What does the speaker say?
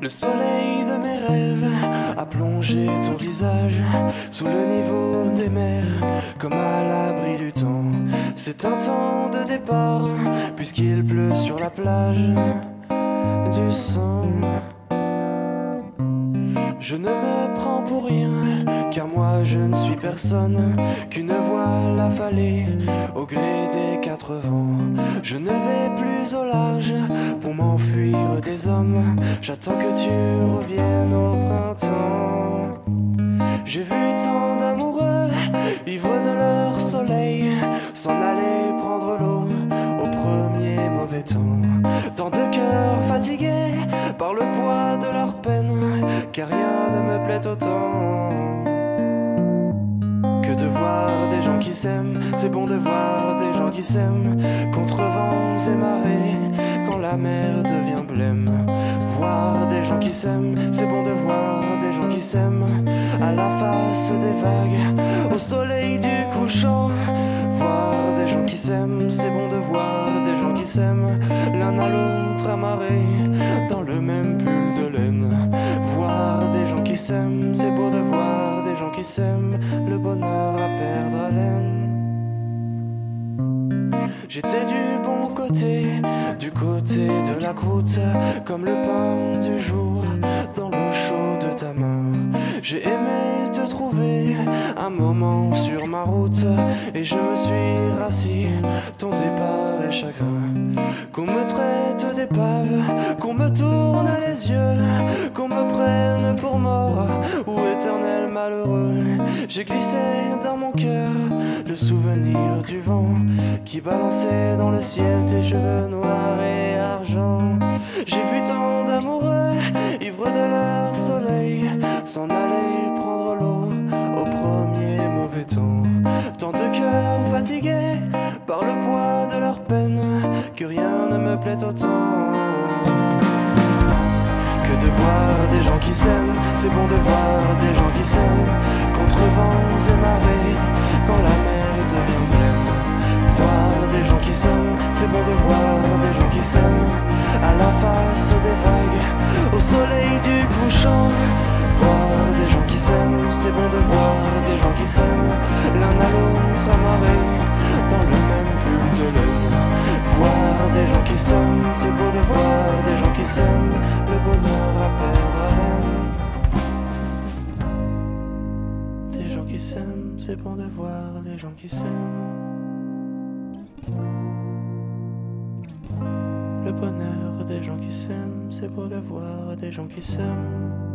Le soleil de mes rêves a plongé ton visage sous le niveau des mers, comme à l'abri du temps. C'est un temps de départ, puisqu'il pleut sur la plage du sang. Je ne me prends pour rien, car moi je ne suis personne qu'une voile affalée au gré des quatre vents. Je ne vais plus au large pour m'enfuir J'attends que tu reviennes au printemps. J'ai vu tant d'amoureux, ivres de leur soleil, s'en aller prendre l'eau au premier mauvais temps. Tant de cœurs fatigués par le poids de leur peine, car rien ne me plaît autant que de voir des gens qui s'aiment. C'est bon de voir des gens qui s'aiment contre vents et marées la mer devient blême. Voir des gens qui s'aiment, c'est bon de voir des gens qui s'aiment à la face des vagues, au soleil du couchant. Voir des gens qui s'aiment, c'est bon de voir des gens qui s'aiment l'un à l'autre amarrés dans le même pull de laine. Voir des gens qui s'aiment, c'est beau de voir des gens qui s'aiment le bonheur à perdre haleine. J'étais du bon côté, côté de la croûte, comme le pain du jour dans l'eau chaude de ta main. J'ai aimé te trouver un moment sur ma route et je me suis rassis. Ton départ est chagrin. Qu'on me traite d'épave, qu'on me tourne les yeux, qu'on me prenne pour mort ou éternel malheureux. J'ai glissé dans mon cœur le souvenir du vent qui balançait dans le ciel tes cheveux noirs et argent. J'ai vu tant d'amoureux, ivres de leur soleil, s'en aller prendre l'eau au premier mauvais temps. Tant de cœurs fatigués par le poids de leur peine, que rien ne me plaît autant que de voir des gens qui s'aiment. C'est bon de voir des gens qui s'aiment contre vents et marées qui à la face des vagues, au soleil du couchant. Voir des gens qui s'aiment, c'est bon de voir des gens qui s'aiment l'un à l'autre amarrés dans le même pull de laine. Voir des gens qui s'aiment, c'est beau de voir des gens qui s'aiment le bonheur à perdre haleine. Des gens qui s'aiment, c'est bon de voir des gens qui s'aiment. Le bonheur des gens qui s'aiment, c'est beau de voir des gens qui s'aiment.